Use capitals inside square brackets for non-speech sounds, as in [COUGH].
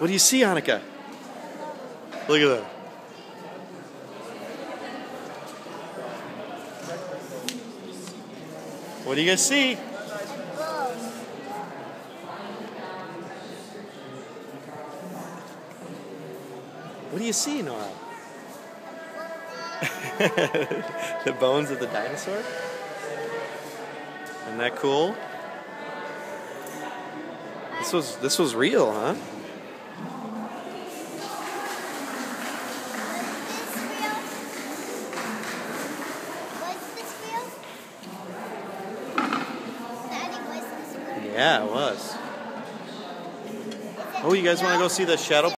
What do you see, Annika? Look at that. What do you guys see? What do you see, Nora? [LAUGHS] the bones of the dinosaur? Isn't that cool? This was this was real, huh? Yeah, it was. Oh, you guys want to go see the shadow?